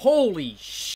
Holy sh!